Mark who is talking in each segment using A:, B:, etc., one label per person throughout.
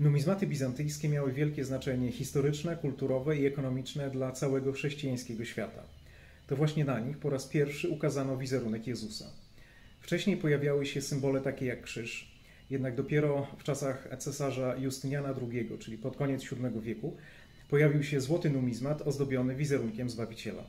A: Numizmaty bizantyjskie miały wielkie znaczenie historyczne, kulturowe i ekonomiczne dla całego chrześcijańskiego świata. To właśnie na nich po raz pierwszy ukazano wizerunek Jezusa. Wcześniej pojawiały się symbole takie jak krzyż, jednak dopiero w czasach cesarza Justyniana II, czyli pod koniec VII wieku, pojawił się złoty numizmat ozdobiony wizerunkiem Zbawiciela.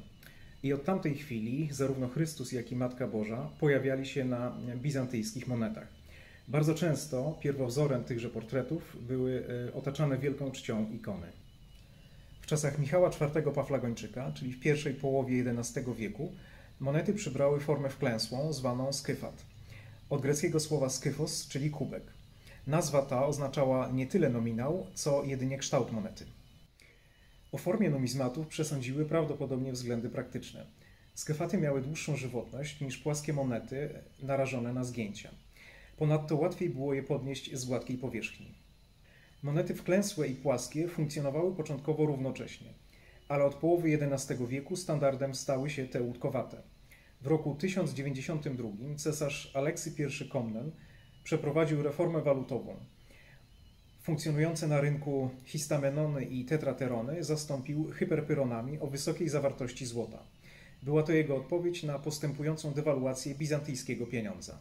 A: I od tamtej chwili zarówno Chrystus, jak i Matka Boża pojawiali się na bizantyjskich monetach. Bardzo często pierwowzorem tychże portretów były e, otaczane wielką czcią ikony. W czasach Michała IV Paflagończyka, czyli w pierwszej połowie XI wieku, monety przybrały formę wklęsłą, zwaną skyfat. Od greckiego słowa skyfos, czyli kubek. Nazwa ta oznaczała nie tyle nominał, co jedynie kształt monety. O formie numizmatów przesądziły prawdopodobnie względy praktyczne. Skefaty miały dłuższą żywotność niż płaskie monety narażone na zgięcia. Ponadto łatwiej było je podnieść z gładkiej powierzchni. Monety wklęsłe i płaskie funkcjonowały początkowo równocześnie, ale od połowy XI wieku standardem stały się te łódkowate. W roku 1092 cesarz Aleksy I Komnen przeprowadził reformę walutową. Funkcjonujące na rynku histamenony i tetraterony zastąpił hyperpyronami o wysokiej zawartości złota. Była to jego odpowiedź na postępującą dewaluację bizantyjskiego pieniądza.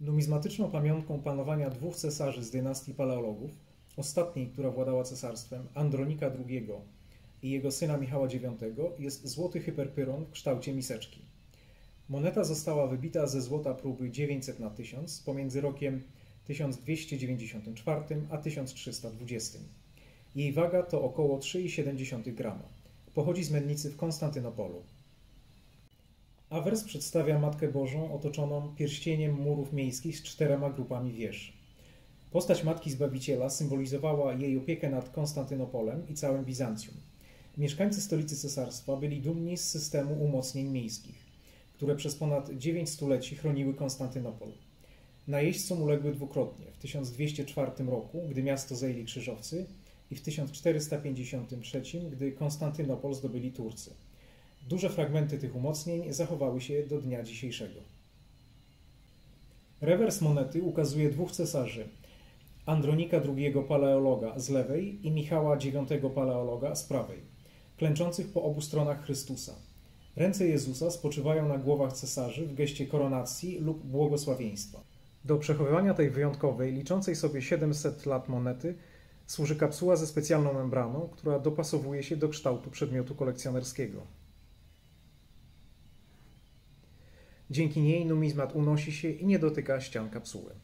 A: Numizmatyczną pamiątką panowania dwóch cesarzy z dynastii Paleologów, ostatniej, która władała cesarstwem, Andronika II i jego syna Michała IX, jest złoty hyperpyron w kształcie miseczki. Moneta została wybita ze złota próby 900 na 1000 pomiędzy rokiem 1294 a 1320. Jej waga to około 3,7 grama. Pochodzi z mennicy w Konstantynopolu. Awers przedstawia Matkę Bożą otoczoną pierścieniem murów miejskich z czterema grupami wież. Postać Matki Zbawiciela symbolizowała jej opiekę nad Konstantynopolem i całym Bizancjum. Mieszkańcy stolicy cesarstwa byli dumni z systemu umocnień miejskich, które przez ponad dziewięć stuleci chroniły Konstantynopol. Najeźdźcom uległy dwukrotnie, w 1204 roku, gdy miasto zajęli krzyżowcy i w 1453, gdy Konstantynopol zdobyli Turcy. Duże fragmenty tych umocnień zachowały się do dnia dzisiejszego. Rewers monety ukazuje dwóch cesarzy, Andronika II Paleologa z lewej i Michała IX Paleologa z prawej, klęczących po obu stronach Chrystusa. Ręce Jezusa spoczywają na głowach cesarzy w geście koronacji lub błogosławieństwa. Do przechowywania tej wyjątkowej, liczącej sobie 700 lat monety służy kapsuła ze specjalną membraną, która dopasowuje się do kształtu przedmiotu kolekcjonerskiego. Dzięki niej numizmat unosi się i nie dotyka ścian kapsuły.